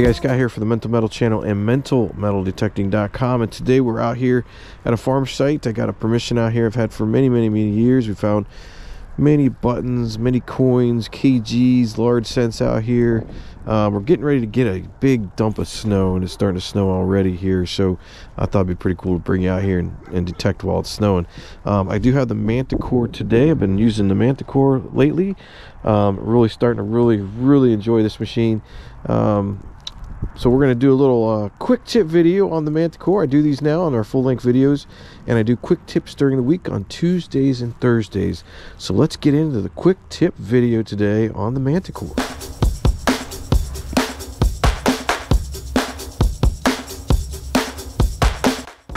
Hey guys, Scott here for the Mental Metal channel and mentalmetaldetecting.com. And today we're out here at a farm site. I got a permission out here I've had for many, many, many years. We found many buttons, many coins, KGs, large cents out here. Um, we're getting ready to get a big dump of snow, and it's starting to snow already here. So I thought it'd be pretty cool to bring you out here and, and detect while it's snowing. Um, I do have the Manticore today. I've been using the Manticore lately. Um, really starting to really, really enjoy this machine. So we're going to do a little uh, quick tip video on the Manticore. I do these now on our full-length videos, and I do quick tips during the week on Tuesdays and Thursdays. So let's get into the quick tip video today on the Manticore.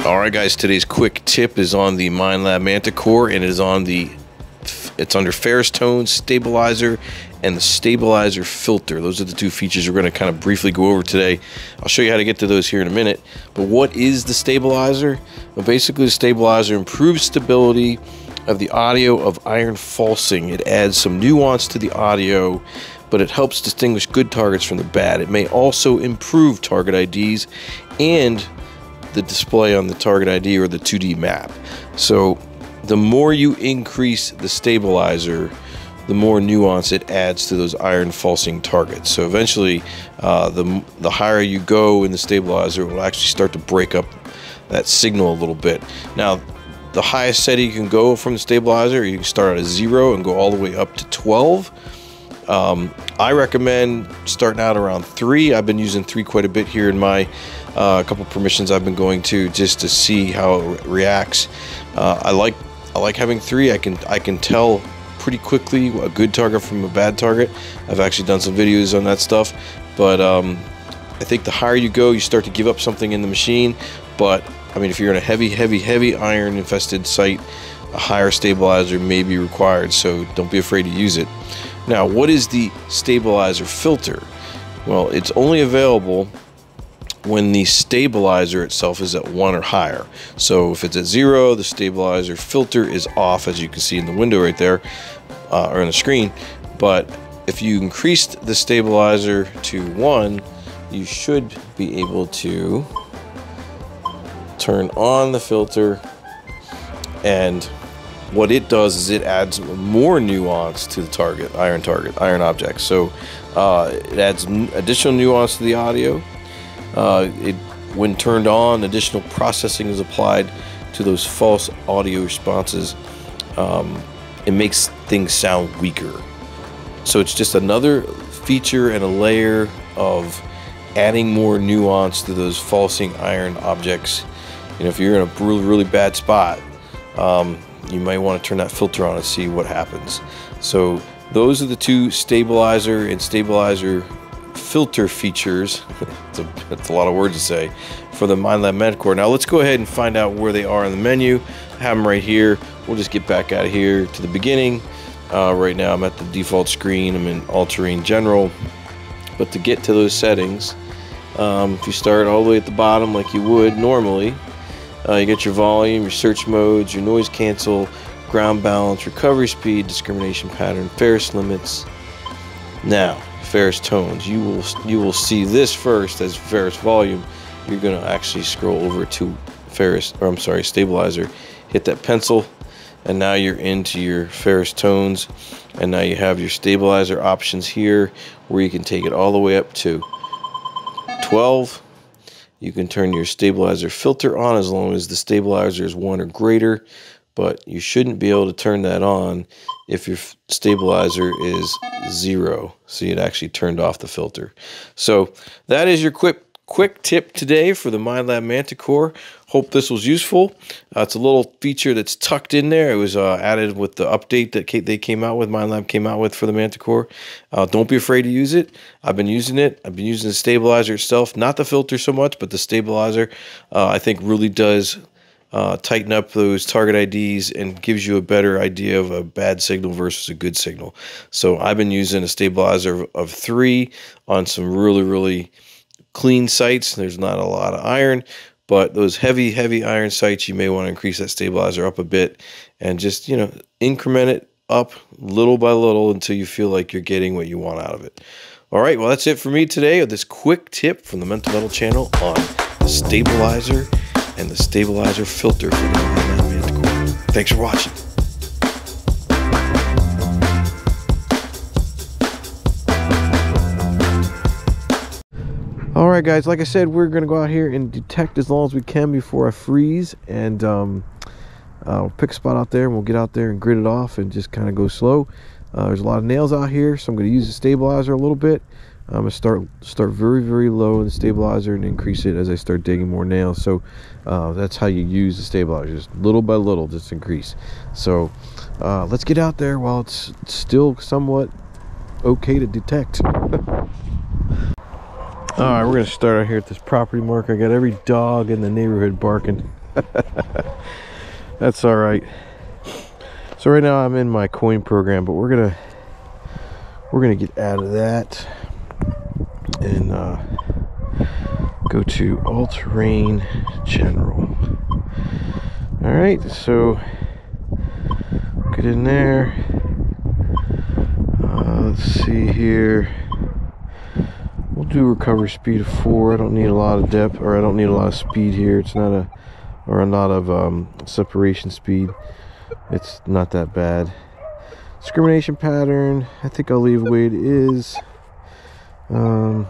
All right, guys. Today's quick tip is on the Minelab Manticore, and it is on the it's under Ferrous Tone Stabilizer and the Stabilizer Filter. Those are the two features we're going to kind of briefly go over today. I'll show you how to get to those here in a minute. But what is the stabilizer? Well, basically, the stabilizer improves stability of the audio of iron falsing. It adds some nuance to the audio, but it helps distinguish good targets from the bad. It may also improve target IDs and the display on the target ID or the 2D map. So the more you increase the stabilizer, the more nuance it adds to those iron falsing targets. So eventually, uh, the, the higher you go in the stabilizer, it will actually start to break up that signal a little bit. Now, the highest setting you can go from the stabilizer, you can start at a zero and go all the way up to 12. Um, I recommend starting out around three. I've been using three quite a bit here in my uh, couple permissions I've been going to just to see how it reacts. Uh, I like I like having three. I can I can tell pretty quickly a good target from a bad target. I've actually done some videos on that stuff, but um, I think the higher you go, you start to give up something in the machine. But I mean, if you're in a heavy, heavy, heavy iron infested site, a higher stabilizer may be required. So don't be afraid to use it. Now, what is the stabilizer filter? Well, it's only available when the stabilizer itself is at one or higher. So if it's at zero, the stabilizer filter is off, as you can see in the window right there, uh, or on the screen. But if you increased the stabilizer to one, you should be able to turn on the filter and what it does is it adds more nuance to the target, iron target, iron object. So uh, it adds additional nuance to the audio uh, it, when turned on, additional processing is applied to those false audio responses. Um, it makes things sound weaker. So it's just another feature and a layer of adding more nuance to those falsing iron objects. You know, if you're in a really, really bad spot, um, you might want to turn that filter on and see what happens. So those are the two stabilizer and stabilizer filter features. it's, a, it's, a, lot of words to say for the Minelab Manticore. Now let's go ahead and find out where they are in the menu. I have them right here. We'll just get back out of here to the beginning. Uh, right now I'm at the default screen. I'm in All Terrain General. But to get to those settings, um, if you start all the way at the bottom like you would normally, uh, you get your volume, your search modes, your noise cancel, ground balance, recovery speed, discrimination pattern, ferrous limits. Now, ferrous tones. You will you will see this first as ferrous volume. You're going to actually scroll over to ferrous, or I'm sorry, stabilizer. Hit that pencil, and now you're into your ferrous tones. And now you have your stabilizer options here, where you can take it all the way up to 12. You can turn your stabilizer filter on as long as the stabilizer is one or greater but you shouldn't be able to turn that on if your stabilizer is zero. So you'd actually turned off the filter. So that is your quick quick tip today for the Minelab Manticore. Hope this was useful. Uh, it's a little feature that's tucked in there. It was uh, added with the update that they came out with, Minelab came out with for the Manticore. Uh, don't be afraid to use it. I've been using it. I've been using the stabilizer itself, not the filter so much, but the stabilizer uh, I think really does uh, tighten up those target IDs and gives you a better idea of a bad signal versus a good signal. So I've been using a stabilizer of, of three on some really, really clean sites. There's not a lot of iron, but those heavy, heavy iron sites, you may want to increase that stabilizer up a bit and just, you know, increment it up little by little until you feel like you're getting what you want out of it. All right, well, that's it for me today with this quick tip from the Mental Metal channel on stabilizer and the stabilizer filter for the Manticore. Thanks for watching. All right, guys, like I said, we're going to go out here and detect as long as we can before I freeze. And um, uh, we'll pick a spot out there and we'll get out there and grit it off and just kind of go slow. Uh, there's a lot of nails out here, so I'm going to use the stabilizer a little bit. I'm to start start very, very low in the stabilizer and increase it as I start digging more nails. So uh, that's how you use the stabilizer, just little by little, just increase. So uh, let's get out there while it's still somewhat okay to detect. All right, we're gonna start out here at this property mark. I got every dog in the neighborhood barking. That's all right. So right now I'm in my coin program, but we're gonna we're gonna get out of that and uh, go to all terrain general. All right, so get in there. Uh, let's see here. We'll do recovery speed of four. I don't need a lot of depth, or I don't need a lot of speed here. It's not a, or a lot of um, separation speed. It's not that bad. Discrimination pattern. I think I'll leave the way it is. Um,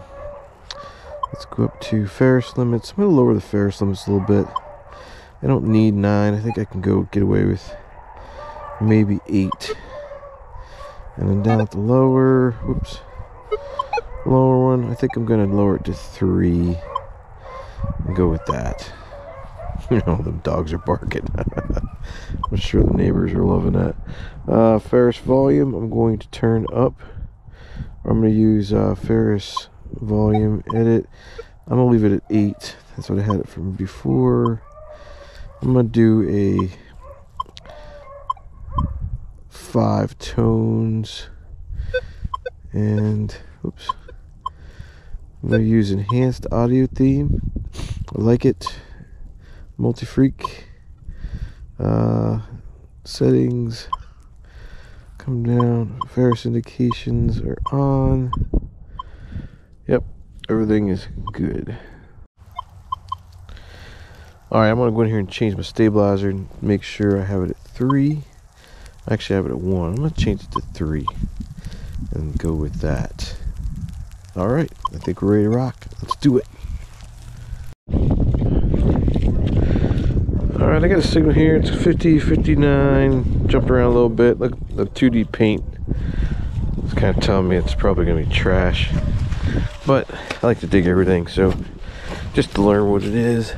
let's go up to Ferrous limits. I'm gonna lower the Ferrous limits a little bit. I don't need nine. I think I can go get away with maybe eight. And then down at the lower, whoops lower one. I think I'm going to lower it to three and go with that. You know, the dogs are barking. I'm sure the neighbors are loving that. Uh, Ferrous volume, I'm going to turn up. I'm going to use uh, Ferrous volume edit. I'm going to leave it at 8. That's what I had it from before. I'm going to do a 5 tones. And, oops. I'm going to use enhanced audio theme. I like it. Multi freak. Uh, settings. Come down. Ferrous indications are on. Yep, everything is good. Alright, I'm going to go in here and change my stabilizer and make sure I have it at 3. Actually, I have it at 1. I'm going to change it to 3 and go with that. All right, I think we're ready to rock. Let's do it. All right, I got a signal here. It's 50, 59. Jump around a little bit. Look, the 2D paint. It's kind of telling me it's probably going to be trash. But I like to dig everything, so just to learn what it is.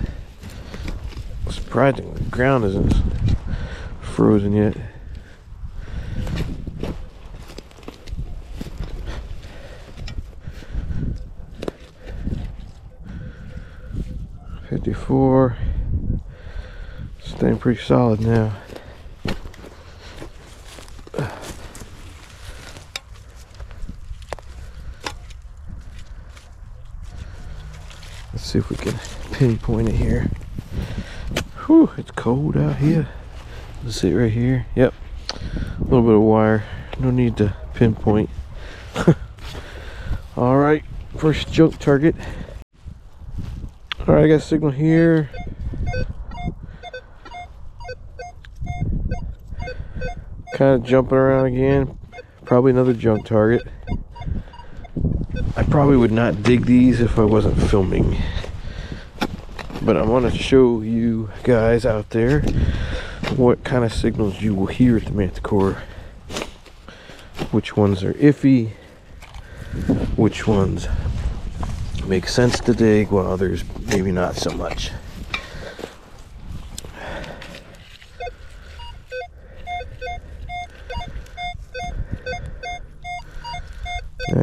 Surprisingly, the ground isn't frozen yet. 54 staying pretty solid now. Let's see if we can pinpoint it here. Whew, it's cold out here. Let's see right here. Yep. A little bit of wire. No need to pinpoint. All right first junk target. All right, I got signal here. Kind of jumping around again. Probably another junk target. I probably would not dig these if I wasn't filming. But I want to show you guys out there what kind of signals you will hear at the Manticore. Which ones are iffy, which ones make sense to dig, while others maybe not so much.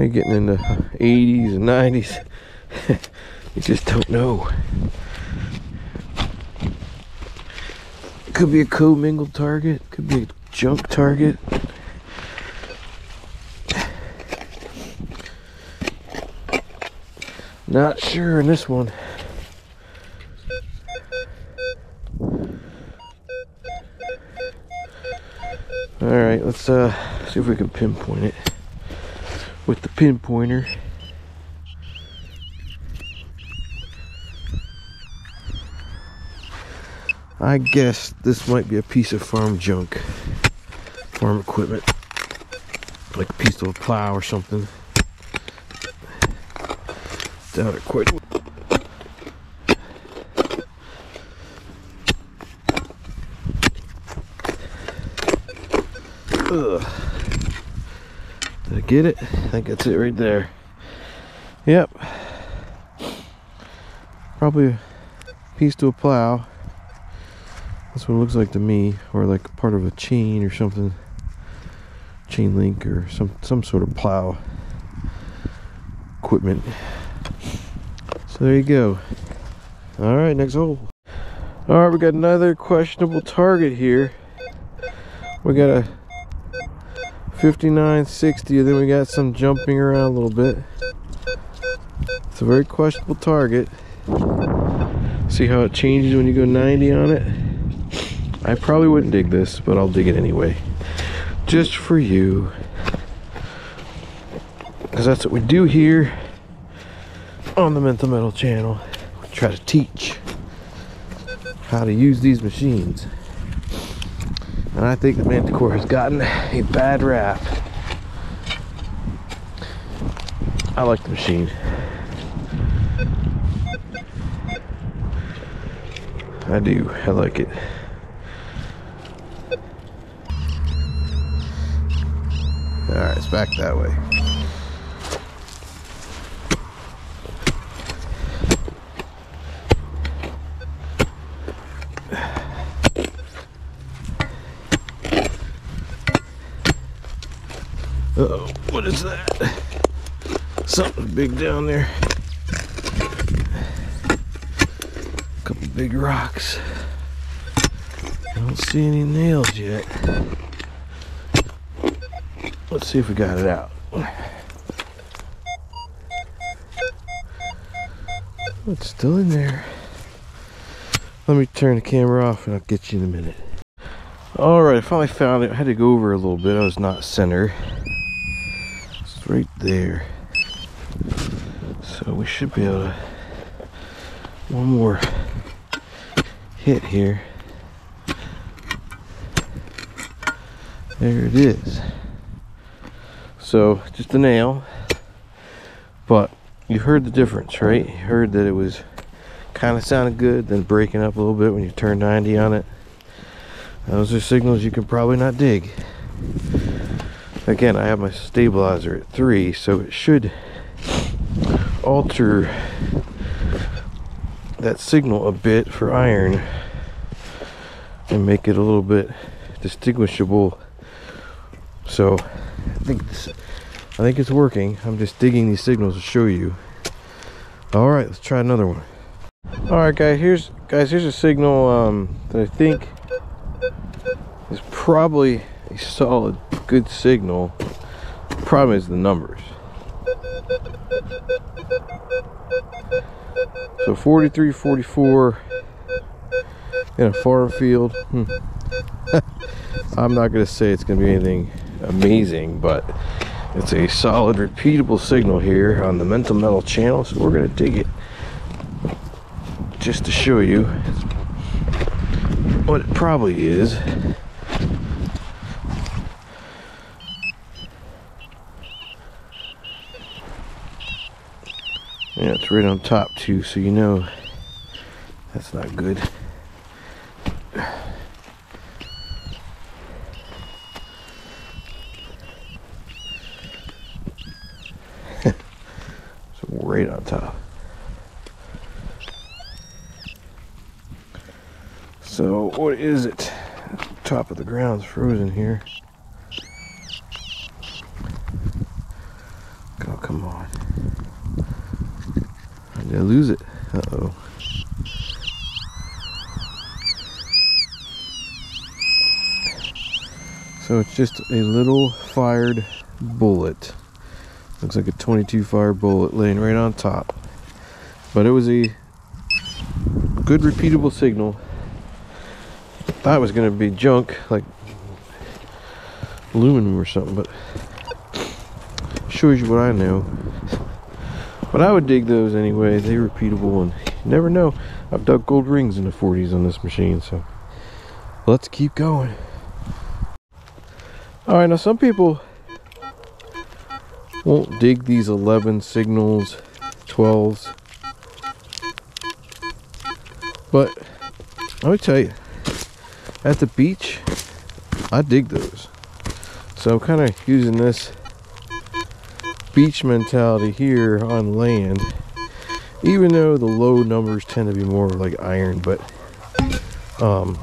You're getting into 80s and 90s. you just don't know. Could be a co-mingled target, could be a junk target. Not sure in this one. All right, let's uh, see if we can pinpoint it with the pinpointer. I guess this might be a piece of farm junk, farm equipment, like a piece of a plow or something. Doubt it quite. Get it? I think that's it right there. Yep. Probably a piece to a plow. That's what it looks like to me, or like part of a chain or something. Chain link or some some sort of plow equipment. So there you go. All right, next hole. All right, we got another questionable target here. We got a 59, 60, and then we got some jumping around a little bit. It's a very questionable target. See how it changes when you go 90 on it? I probably wouldn't dig this, but I'll dig it anyway. Just for you. Because that's what we do here on the Mental Metal channel. We try to teach how to use these machines. And I think the Manticore has gotten a bad rap. I like the machine. I do. I like it. Alright, it's back that way. Uh oh, what is that? Something big down there. A couple big rocks. I don't see any nails yet. Let's see if we got it out. It's still in there. Let me turn the camera off and I'll get you in a minute. Alright, I finally found it. I had to go over a little bit. I was not center It's right there. So we should be able to one more hit here. There it is. So just a nail, but you heard the difference, right? You heard that it was kind of sounded good, then breaking up a little bit when you turn 90 on it. Those are signals you can probably not dig again I have my stabilizer at 3 so it should alter that signal a bit for iron and make it a little bit distinguishable so I think this, I think it's working I'm just digging these signals to show you all right let's try another one all right guys here's guys here's a signal um, that I think is probably a solid good signal. The problem is the numbers. So 43, 44 in a farm field. Hmm. I'm not going to say it's going to be anything amazing, but it's a solid, repeatable signal here on the Mental Metal channel. So we're going to dig it just to show you what it probably is. Yeah, it's right on top too, so you know that's not good. so right on top. So what is it? Top of the ground's frozen here. Oh, come on. Did I lose it? Uh-oh. So it's just a little fired bullet. Looks like a 22 fire bullet laying right on top. But it was a good repeatable signal. Thought it was to be junk, like aluminum or something, but shows you what I know. But I would dig those anyway. They're repeatable and you never know. I've dug gold rings in the 40s on this machine, so. let's keep going. All right, now some people won't dig these 11 signals, 12s. But let me tell you, at the beach, I dig those. So I'm kind of using this beach mentality here on land. Even though the low numbers tend to be more like iron, but um,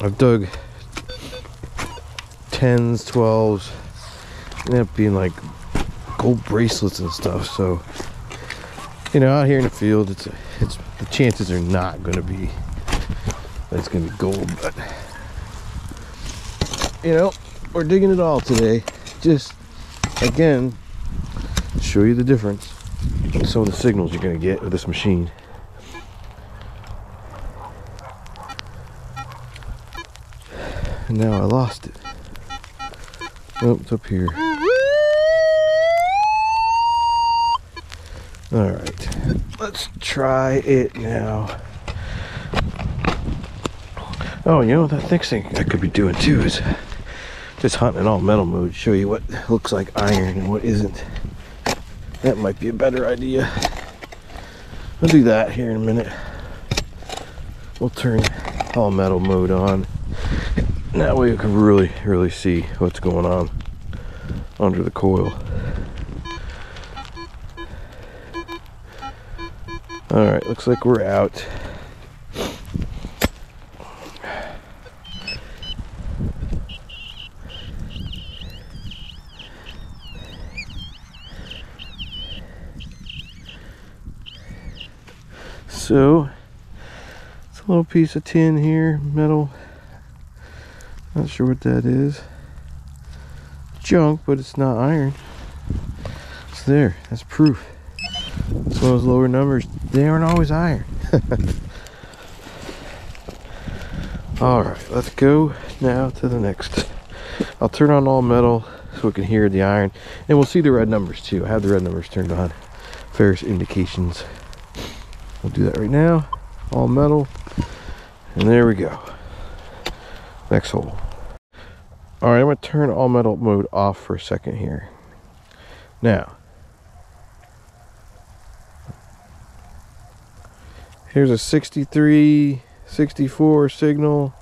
I've dug 10s, 12s, end up being like gold bracelets and stuff. So, you know, out here in the field, it's it's the chances are not going to be it's going to be gold, but you know, we're digging it all today. Just again, show you the difference. Some of the signals you're going to get with this machine. And now I lost it. Oh, it's up here. All right, let's try it now. Oh, you know, that next thing I could be doing too is just hunting in all metal mode, show you what looks like iron and what isn't. That might be a better idea. I'll do that here in a minute. We'll turn all metal mode on. That way you can really, really see what's going on under the coil. All right, looks like we're out. So, it's a little piece of tin here, metal not sure what that is. Junk, but it's not iron. It's there. That's proof. It's one of those lower numbers. They aren't always iron. Alright, let's go now to the next. I'll turn on all metal so we can hear the iron. And we'll see the red numbers too. I have the red numbers turned on. Ferrous indications. We'll do that right now. All metal. And there we go. Next hole. All right, I'm gonna turn all metal mode off for a second here. Now, here's a 63, 64 signal,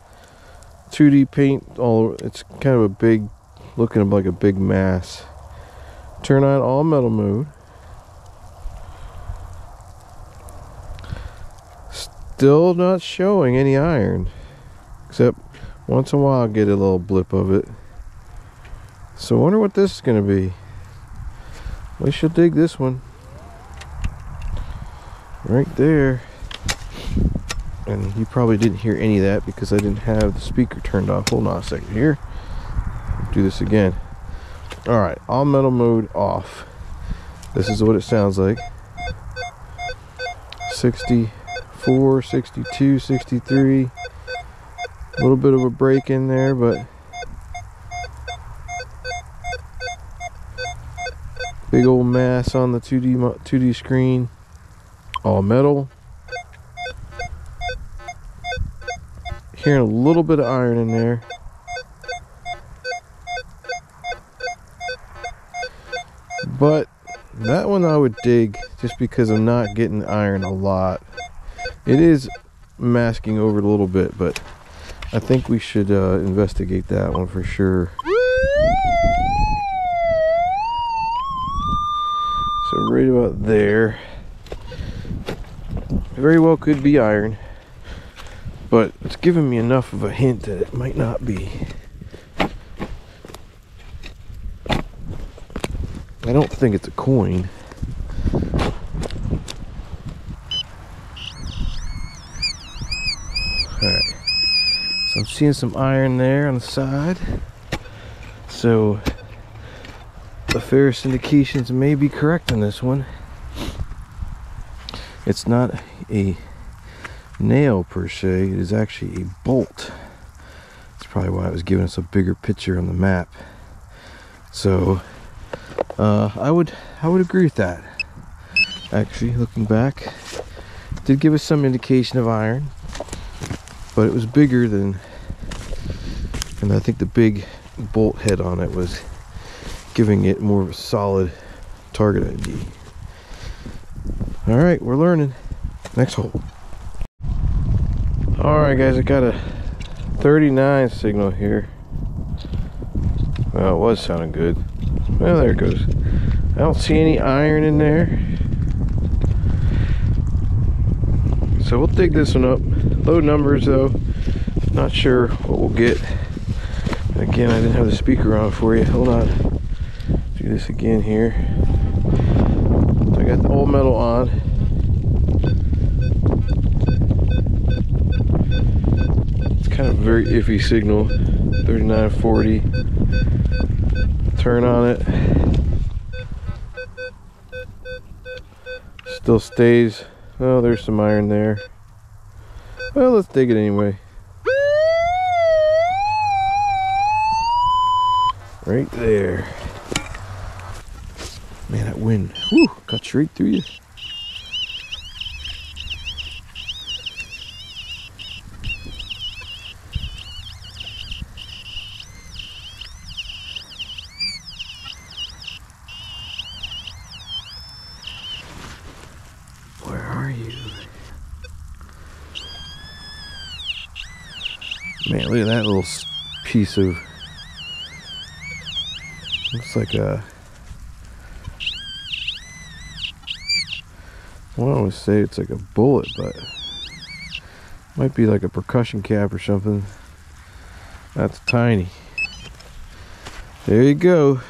2D paint. All it's kind of a big, looking like a big mass. Turn on all metal mode. Still not showing any iron, except once in a while, I get a little blip of it. So I wonder what this is going to be. We should dig this one. Right there. And you probably didn't hear any of that because I didn't have the speaker turned off. Hold on a second here. Do this again. Alright, all metal mode off. This is what it sounds like. 64, 62, 63. A little bit of a break in there, but big old mass on the 2D 2D screen, all metal. Hearing a little bit of iron in there. But that one I would dig just because I'm not getting iron a lot. It is masking over a little bit, but I think we should uh, investigate that one for sure. So right about there. Very well could be iron. But it's giving me enough of a hint that it might not be. I don't think it's a coin. So I'm seeing some iron there on the side. So the ferrous indications may be correct on this one. It's not a nail per se, it is actually a bolt. That's probably why it was giving us a bigger picture on the map. So uh, I would I would agree with that. Actually, looking back, did give us some indication of iron but it was bigger than And I think the big bolt head on it was giving it more of a solid target ID. All right, we're learning. Next hole. All right, guys, I got a 39 signal here. Well, it was sounding good. Well, there it goes. I don't see any iron in there. So we'll dig this one up. Low numbers though. Not sure what we'll get. Again, I didn't have the speaker on for you. Hold on. Do this again here. So I got the all metal on. It's kind of very iffy signal. 3940. Turn on it. Still stays. Oh, there's some iron there. Well, let's dig it anyway. Right there. Man, that wind. Whew, cut straight through you. Man, look at that little piece of. Looks like a. I don't to say it's like a bullet, but might be like a percussion cap or something. That's tiny. There you go.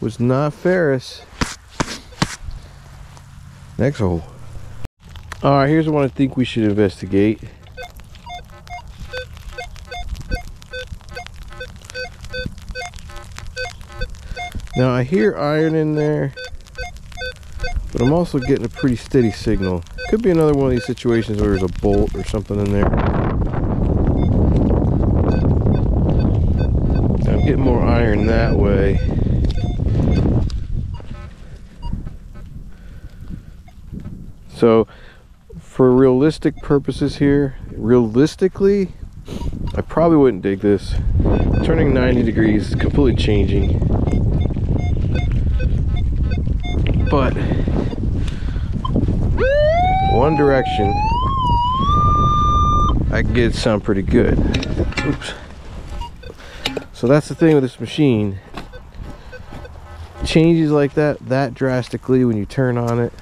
Was not ferrous. Next hole. All right, here's the one I think we should investigate. Now I hear iron in there, but I'm also getting a pretty steady signal. Could be another one of these situations where there's a bolt or something in there. I'm getting more iron that way. So for realistic purposes here, realistically, I probably wouldn't dig this. Turning 90 degrees, completely changing. But one direction I can get sound pretty good. Oops. So that's the thing with this machine. Changes like that that drastically when you turn on it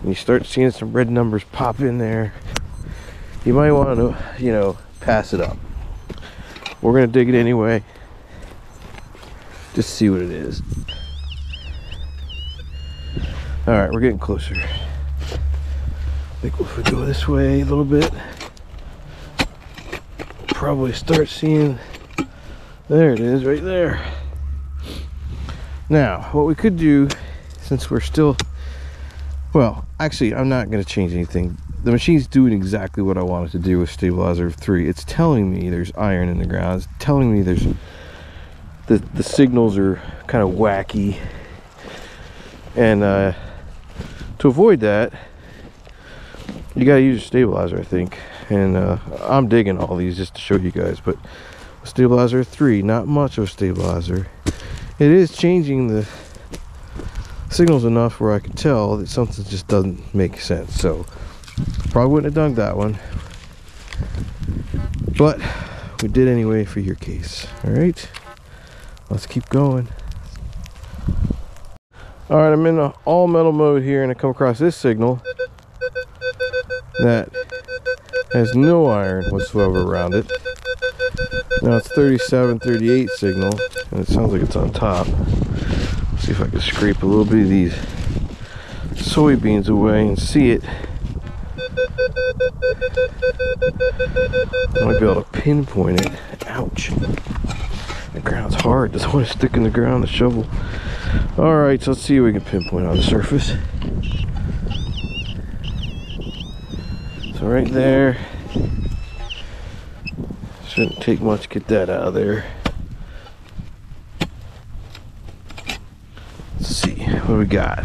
and you start seeing some red numbers pop in there. You might want to, you know, pass it up. We're gonna dig it anyway. Just see what it is. All right, we're getting closer. I think if we go this way a little bit, probably start seeing, there it is right there. Now, what we could do, since we're still, well, actually, I'm not going to change anything. The machine's doing exactly what I wanted to do with stabilizer 3. It's telling me there's iron in the ground. It's telling me there's, the, the signals are kind of wacky. And, uh, to avoid that, you gotta use a stabilizer, I think. And uh, I'm digging all these just to show you guys, but stabilizer 3, not much of a stabilizer. It is changing the signals enough where I can tell that something just doesn't make sense. So, probably wouldn't have done that one. But, we did anyway for your case. Alright, let's keep going. All right, I'm in all metal mode here and I come across this signal that has no iron whatsoever around it. Now it's 37, 38 signal and it sounds like it's on top. Let's see if I can scrape a little bit of these soybeans away and see it. I might be able to pinpoint it. Ouch. The ground's hard. Doesn't want to stick in the ground, the shovel. All right, so let's see what we can pinpoint on the surface. So right there, shouldn't take much to get that out of there. Let's see, what we got?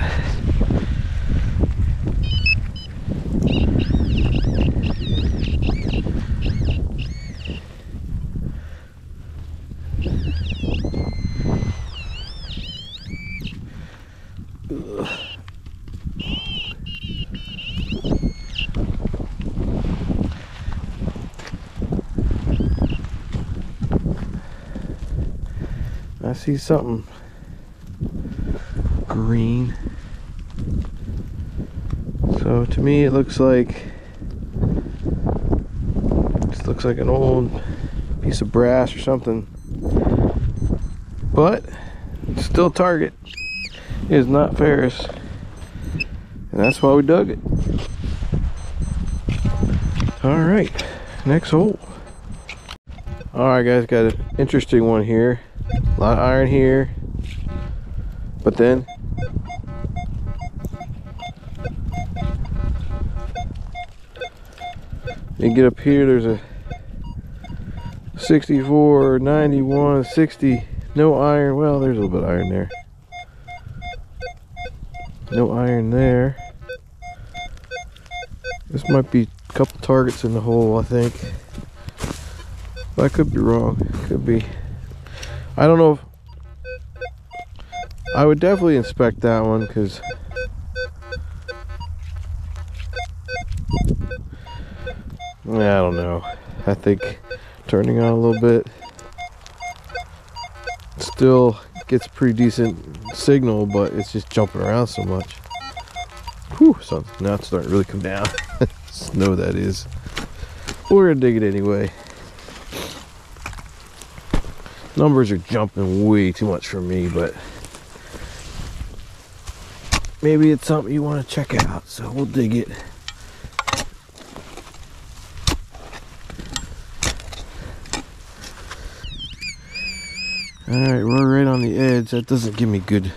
I see something green. So to me it looks like this looks like an old piece of brass or something. But still target. It is not ferrous. And that's why we dug it. Alright, next hole. Alright guys, got an interesting one here. Lot of iron here. But then you get up here, there's a 64, 91, 60, no iron. Well, there's a little bit of iron there. No iron there. This might be a couple targets in the hole, I think. But I could be wrong. Could be. I don't know if I would definitely inspect that one because I don't know. I think turning on a little bit still gets pretty decent signal, but it's just jumping around so much. Whew, so now it's starting to really come down. Snow that is. We're gonna dig it anyway. Numbers are jumping way too much for me, but maybe it's something you want to check out, so we'll dig it. Alright, we're right on the edge. That doesn't give me good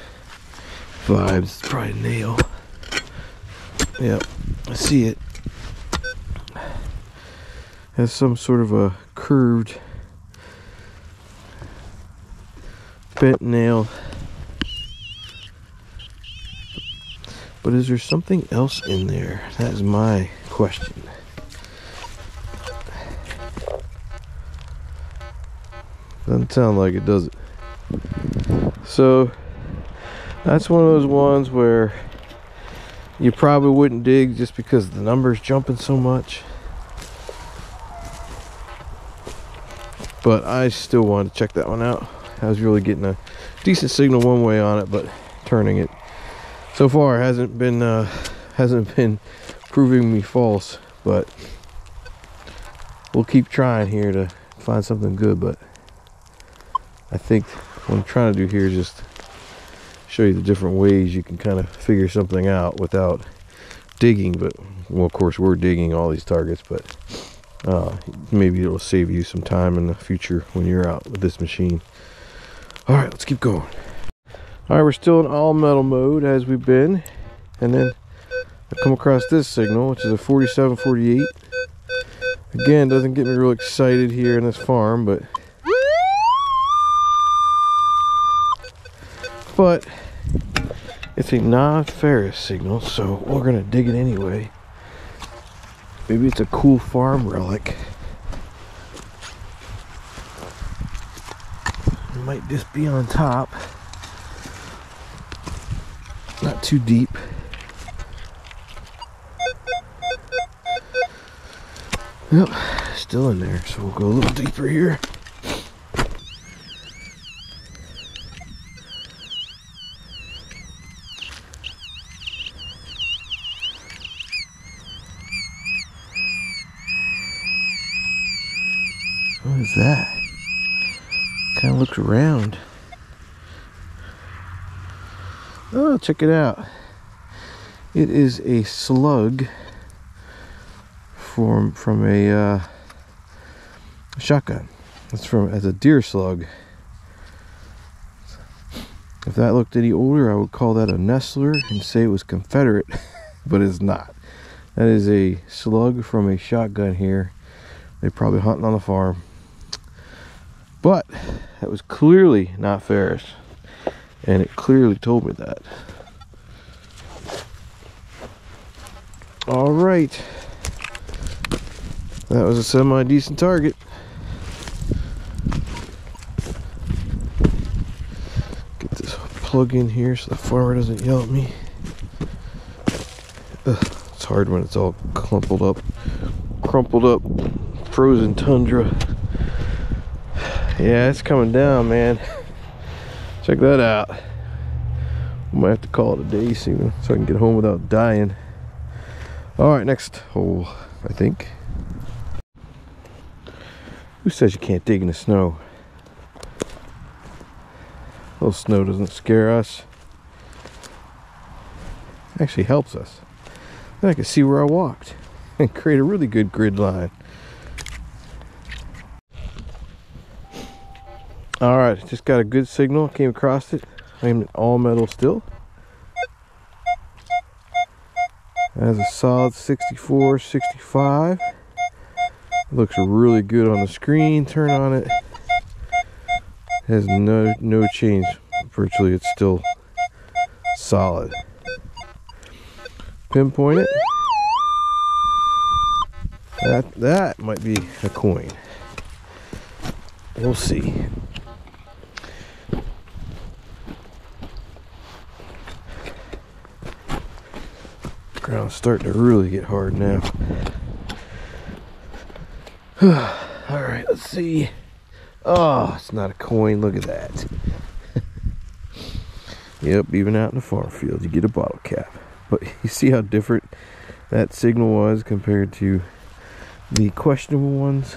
vibes. It's probably a nail. Yep, I see it. Has some sort of a curved But is there something else in there? That is my question. Doesn't sound like it, does it? So, that's one of those ones where you probably wouldn't dig just because the number's jumping so much. But I still wanted to check that one out. I was really getting a decent signal one way on it, but turning it so far hasn't been uh, hasn't been proving me false. But we'll keep trying here to find something good. But I think what I'm trying to do here is just show you the different ways you can kind of figure something out without digging. But well, of course, we're digging all these targets, but uh, maybe it'll save you some time in the future when you're out with this machine. All right, let's keep going. All right, we're still in all metal mode as we've been. And then I come across this signal, which is a 4748. Again, doesn't get me real excited here in this farm, but but it's a non-ferrous signal, so we're gonna dig it anyway. Maybe it's a cool farm relic. Might just be on top. Not too deep. Yep, still in there, so we'll go a little deeper here. What is that? Kind of looks around. Oh, check it out. It is a slug from from a uh, shotgun. It's from as a deer slug. If that looked any older, I would call that a Nessler and say it was Confederate, but it's not. That is a slug from a shotgun here. They're probably hunting on the farm. But that was clearly not ferrous. And it clearly told me that. All right. That was a semi-decent target. Get this plug in here so the farmer doesn't yell at me. Ugh, it's hard when it's all crumpled up, crumpled up, frozen tundra. Yeah, it's coming down, man. Check that out. I might have to call it a day soon so I can get home without dying. All right, next hole, I think. Who says you can't dig in the snow? A little snow doesn't scare us. Actually helps us. Then I can see where I walked and create a really good grid line. All right, just got a good signal. Came across it. I'm all metal still. Has a solid 64, 65. Looks really good on the screen. Turn on it. Has no no change. Virtually, it's still solid. Pinpoint it. That that might be a coin. We'll see. Ground's starting to really get hard now. All right, let's see. Oh, it's not a coin. Look at that. yep, even out in the farm field, you get a bottle cap. But you see how different that signal was compared to the questionable ones.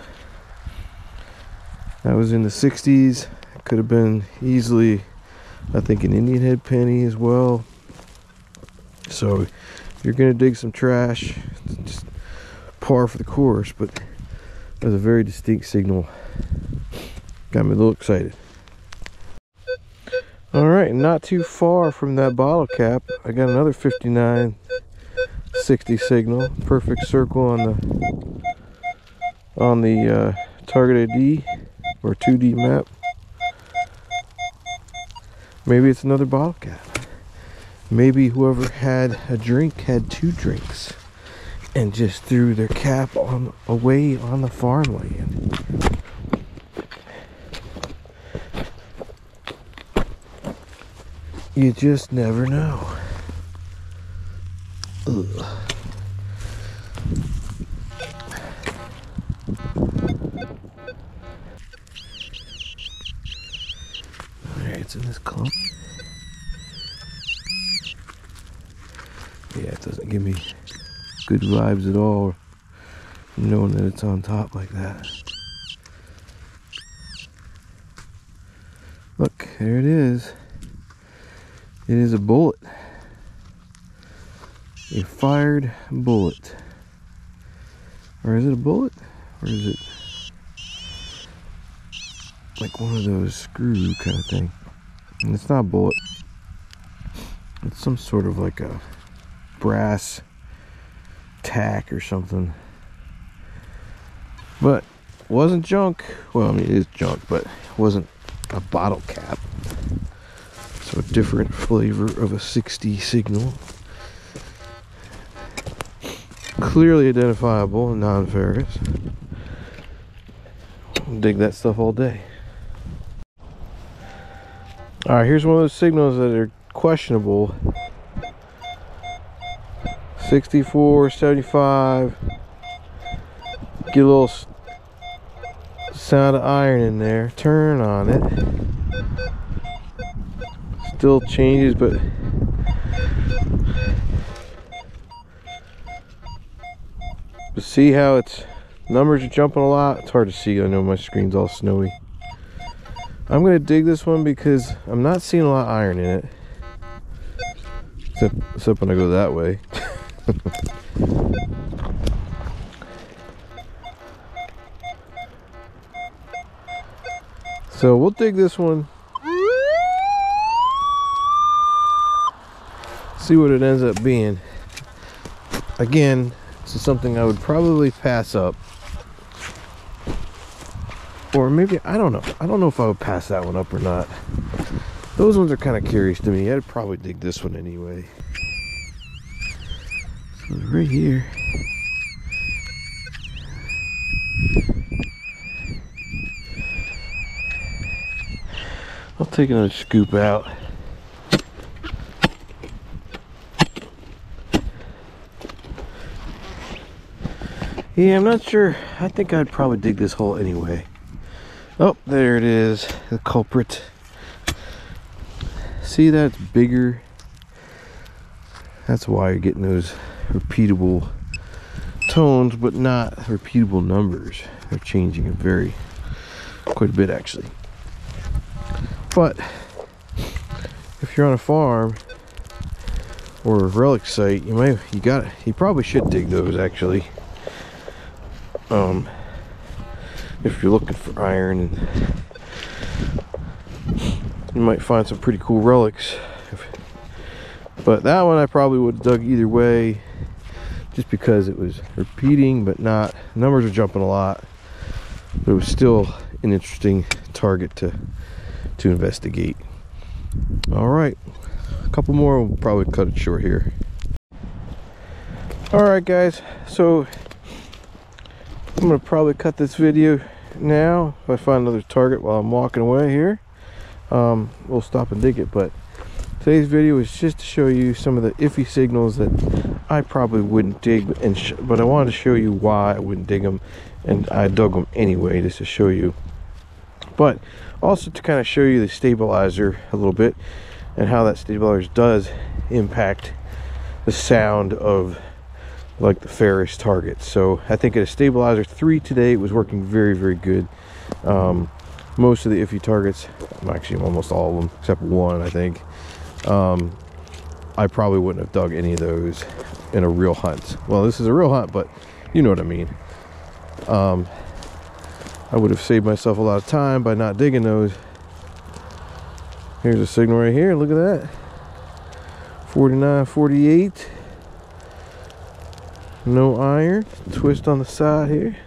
That was in the 60s. Could have been easily, I think, an Indian head penny as well. So, you're gonna dig some trash, just par for the course. But there's a very distinct signal. Got me a little excited. All right, not too far from that bottle cap, I got another 59 60 signal. Perfect circle on the on the uh, target ID or 2D map. Maybe it's another bottle cap. Maybe whoever had a drink had two drinks and just threw their cap on away on the farmland. You just never know. Ugh. Alright, it's in this clump. Yeah, it give me good vibes at all knowing that it's on top like that. Look, there it is. It is a bullet. A fired bullet. Or is it a bullet? Or is it like one of those screw kind of thing? And it's not a bullet. It's some sort of like a brass tack or something. But wasn't junk. Well, I mean it is junk, but wasn't a bottle cap. So a different flavor of a 60 signal. Clearly identifiable and non-ferrous. Dig that stuff all day. Alright, here's one of those signals that are questionable. 64, 75. Get a little sound of iron in there. Turn on it. Still changes, but but see how it's numbers are jumping a lot. It's hard to see. I know my screen's all snowy. I'm gonna dig this one because I'm not seeing a lot of iron in it. Except, except when I go that way. so we'll dig this one. See what it ends up being. Again, this is something I would probably pass up. Or maybe, I don't know. I don't know if I would pass that one up or not. Those ones are kind of curious to me. I'd probably dig this one anyway. Right here. I'll take another scoop out. Yeah, I'm not sure. I think I'd probably dig this hole anyway. Oh, there it is. The culprit. see that's bigger that's why you're getting those repeatable tones but not repeatable numbers. They're changing it very quite a bit actually. But if you're on a farm or a relic site you might you got you probably should dig those actually. Um if you're looking for iron and you might find some pretty cool relics. But that one I probably would have dug either way just because it was repeating but not numbers are jumping a lot but it was still an interesting target to to investigate. All right a couple more we'll probably cut it short here. All right guys so i'm gonna probably cut this video now. If i find another target while i'm walking away here um, we'll stop and dig it but today's video is just to show you some of the iffy signals that i probably wouldn't dig and but i wanted to show you why i wouldn't dig them and i dug them anyway just to show you. But also to kind of show you the stabilizer a little bit and how that stabilizer does impact the sound of like the ferrous target. So i think at a stabilizer 3 today it was working very very good. Um, most of the iffy targets actually almost all of them except one i think. Um, i probably wouldn't have dug any of those in a real hunt well this is a real hunt but you know what i mean um, I would have saved myself a lot of time by not digging those. Here's a signal right here. Look at that. 49, 48. No iron. Twist on the side here.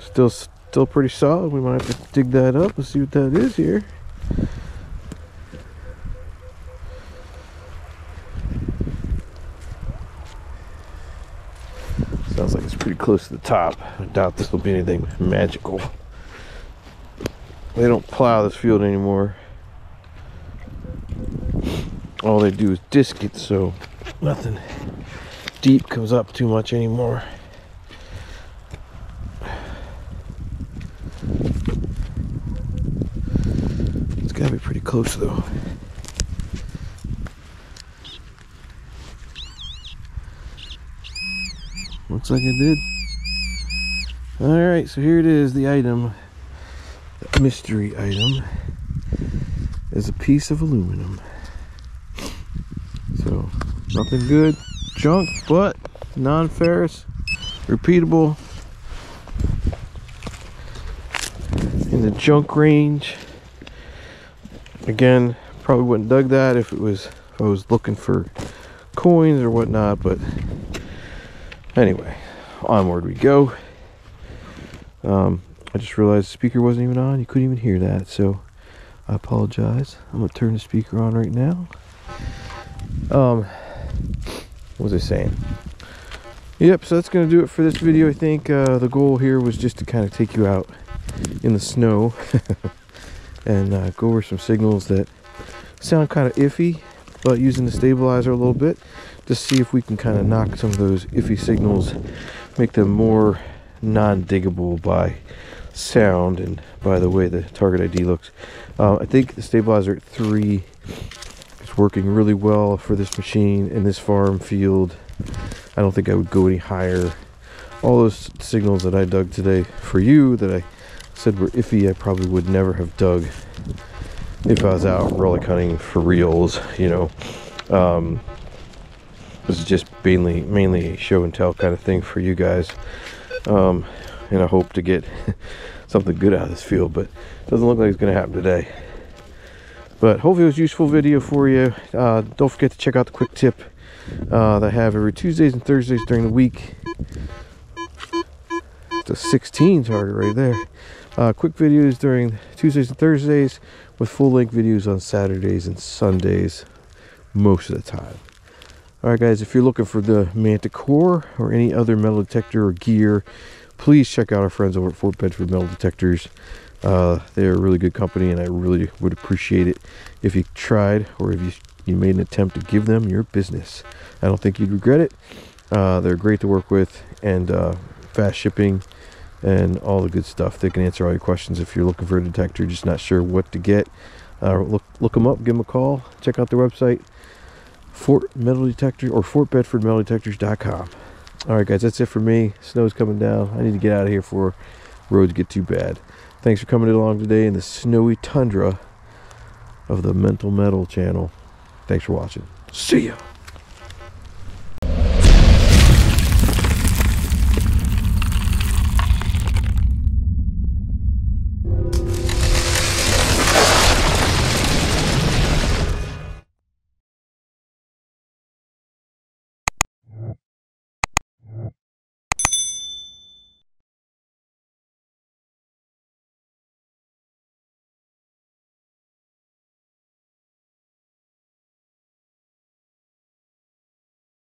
Still, still pretty solid. We might have to dig that up. Let's see what that is here. Sounds like it's pretty close to the top. I doubt this will be anything magical. They don't plow this field anymore. All they do is disc it, so nothing deep comes up too much anymore. It's gotta be pretty close though. Looks like it did. Alright, so here it is, the item. The mystery item is a piece of aluminum. So, nothing good. Junk, but non-ferrous, repeatable. In the junk range. Again, probably wouldn't dug that if it was if I was looking for coins or whatnot, but Anyway, onward we go. Um, I just realized the speaker wasn't even on. You couldn't even hear that, so I apologize. I'm gonna turn the speaker on right now. Um, what was I saying? Yep, so that's gonna do it for this video. I think uh, the goal here was just to kind of take you out in the snow and uh, go over some signals that sound kind of iffy, but using the stabilizer a little bit to see if we can kind of knock some of those iffy signals, make them more non-diggable by sound and by the way the target ID looks. Uh, I think the stabilizer at 3 is working really well for this machine in this farm field. I don't think I would go any higher. All those signals that I dug today for you that I said were iffy, I probably would never have dug if I was out relic hunting for reals, you know. Um, this is just mainly mainly a show and tell kind of thing for you guys. Um, and I hope to get something good out of this field but it doesn't look like it's gonna happen today. But hopefully it was a useful video for you. Uh, don't forget to check out the quick tip uh, that I have every Tuesdays and Thursdays during the week. A 16 target right there. Uh, quick videos during Tuesdays and Thursdays with full length videos on Saturdays and Sundays most of the time Alright guys, if you're looking for the Manticore or any other metal detector or gear, please check out our friends over at Fort Bedford Metal Detectors. Uh, they're a really good company and I really would appreciate it if you tried or if you, you made an attempt to give them your business. I don't think you'd regret it. Uh, they're great to work with and uh, fast shipping and all the good stuff. They can answer all your questions if you're looking for a detector, just not sure what to get. uh, look look them up, give them a call, check out their website, Fort Metal Detector or Fort Bedford Metal Detectors.com. All right, guys, that's it for me. Snow's coming down. I need to get out of here before roads get too bad. Thanks for coming along today in the snowy tundra of the Mental Metal channel. Thanks for watching. See ya.